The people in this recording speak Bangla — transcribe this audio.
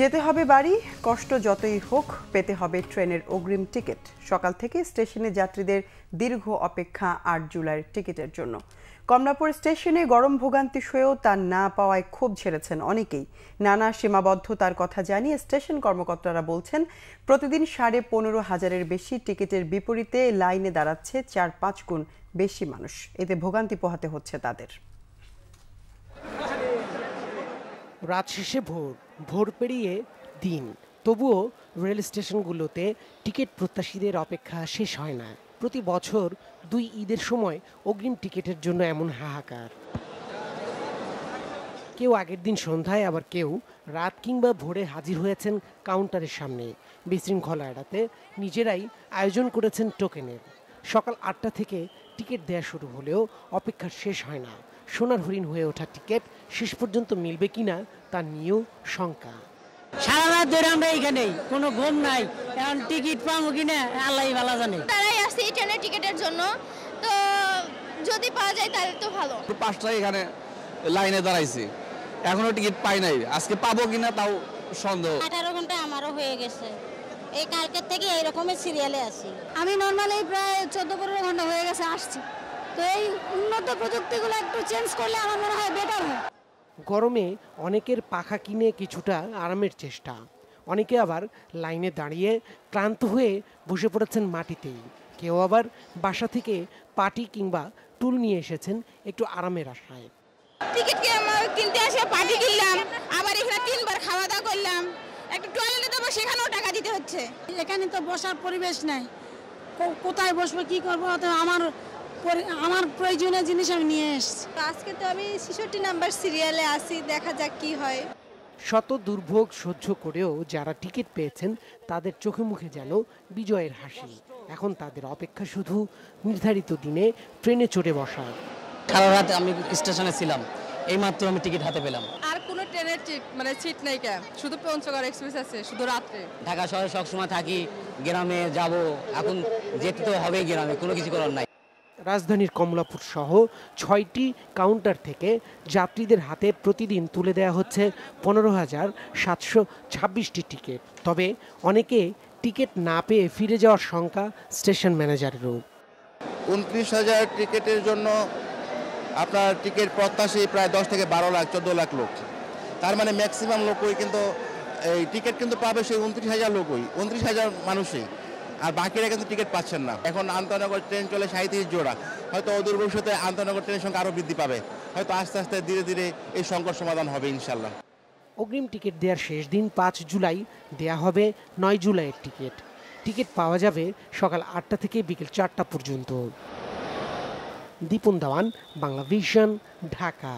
যেতে হবে বাড়ি, কষ্ট যতই হোক, পেতে হবে ট্রেনের অগ্রিম টিকিট। সকাল থেকে স্টেশনে যাত্রীদের দীর্ঘ অপেক্ষা আট জুলাইয়ের টিকিটের জন্য। কমলাপুর স্টেশনে গরম ভোগান্তি সয়েও তা না পাওয়ায় ক্ষোভ ঝেড়েছেন অনেকেই। নানা সীমাবদ্ধতার কথা জানিয়ে স্টেশন কর্মকর্তারা বলছেন, প্রতিদিন সাড়ে পনেরো হাজারের বেশি টিকিটের বিপরীতে লাইনে দাঁড়াচ্ছে চার পাঁচ গুণ বেশি মানুষ। এতে ভোগান্তি পোহাতে হচ্ছে তাদের। রাত শেষে ভোর ভোর পেরিয়ে দিন। তবুও রেল স্টেশনগুলোতে টিকিট প্রত্যাশীদের অপেক্ষা শেষ হয় না। প্রতি বছর দুই ঈদের সময় অগ্রিম টিকিটের জন্য এমন হাহাকার। কেউ আগের দিন সন্ধ্যায়, আবার কেউ রাত কিংবা ভোরে হাজির হয়েছেন কাউন্টারের সামনে। বিশৃঙ্খলা এড়াতে নিজেরাই আয়োজন করেছেন টোকেনের। সকাল আটটা থেকে টিকিট দেওয়া শুরু হলেও অপেক্ষা শেষ হয় না। সোনার হরিণ হয়ে ওঠা টিকিট শেষ পর্যন্ত মিলবে কিনা তা নিয়েও শঙ্কা। সারা রাত ধরে আমরা এখানেই কোনো ঘুম নাই এখন টিকিট পাবো কিনা আল্লাহ ভালো জানে। তারাই আসছে এই ট্রেনের টিকিটের জন্য তো যদি পাওয়া যায় তাহলে তো ভালো। পাঁচটায় এখানে লাইনে দাঁড়াইছি। এখনও টিকিট পাই নাই আজকে পাবো কিনা তাও সন্দেহ। আঠারো ঘণ্টা আমারও হয়ে গেছে। এই কালকের থেকে এইরকমের সিরিয়ালে আছি। আমি নর্মালি প্রায় চোদ্দ পনেরো ঘণ্টা হয়ে গেছে আসছি। তো এই উন্নত প্রযুক্তিগুলো একটু চেঞ্জ করলে আমার মনে হয় বেটার হয়। গরমে অনেকের পাখা কিনে কিছুটা আরামের চেষ্টা। অনেকে আবার লাইনে দাঁড়িয়ে ক্লান্ত হয়ে বসে পড়েছেন মাটিতেই। কেউ আবার বাসা থেকে পাটি কিংবা টুল নিয়ে এসেছেন একটু আরামের আশায়। টিকিট কিনতে আসে পার্টি কিনলাম আবার এখানে তিনবার খাওয়া দাওয়া করলাম। একটা টয়লেটে দেবো সেখানেও টাকা দিতে হচ্ছে। এখানে তো বসার পরিবেশ নাই। কোথায় বসবো কি করব? আমার আমার প্রয়োজনীয় জিনিস আমি নিয়ে এসেছি। আজকে তো আমি ছেষট্টি নাম্বার সিরিয়ালে আসি দেখা যাক কি হয়। শত দুর্ভোগ সহ্য করেও যারা টিকিট পেয়েছেন তাদের চোখে মুখে যেন বিজয়ের হাসি। এখন তাদের অপেক্ষা শুধু নির্ধারিত দিনে ট্রেনে চড়ে বসা। সারা রাত আমি স্টেশনে ছিলাম এইমাত্র আমি টিকিট হাতে পেলাম। আর কোনো ট্রেনের টিক মানে সিট নাই কে? শুধু পঞ্চগড় এক্সপ্রেস আছে শুধু রাত্রে। ঢাকা শহরে সবসময় থাকি গ্রামে যাব এখন যেতে তো হবেই গ্রামে কোনো কিছু করার নাই। রাজধানীর কমলাপুর সহ ছয়টি কাউন্টার থেকে যাত্রীদের হাতে প্রতিদিন তুলে দেওয়া হচ্ছে পনেরো হাজার সাতশো ছাব্বিশটি টিকিট। তবে অনেকে টিকিট না পেয়ে ফিরে যাওয়ার শঙ্কা স্টেশন ম্যানেজারেরও। উনত্রিশ হাজার টিকিটের জন্য আপনার টিকিট প্রত্যাশী প্রায় দশ থেকে বারো লাখ, চোদ্দ লাখ লোক। তার মানে ম্যাক্সিমাম লোকই কিন্তু এই টিকিট কিন্তু পাবে সেই উনত্রিশ হাজার লোকই, উনত্রিশ হাজার মানুষই। আর বাকিরা কিন্তু টিকিট পাচ্ছেন না। এখন আন্তনগর ট্রেন চলে সাঁত্রিশ জোড়া। হয়তো অদূর ভবিষ্যতে আন্তনগর ট্রেনের সংখ্যা আরও বৃদ্ধি পাবে। হয়তো আস্তে আস্তে ধীরে ধীরে এই সংকট সমাধান হবে ইনশাল্লাহ অগ্রিম টিকিট দেওয়ার শেষ দিন পাঁচ জুলাই। দেয়া হবে নয় জুলাইয়ের টিকিট। টিকিট পাওয়া যাবে সকাল আটটা থেকে বিকেল চারটা পর্যন্ত। দীপন দেওয়ান বাংলা ভিশন ঢাকা।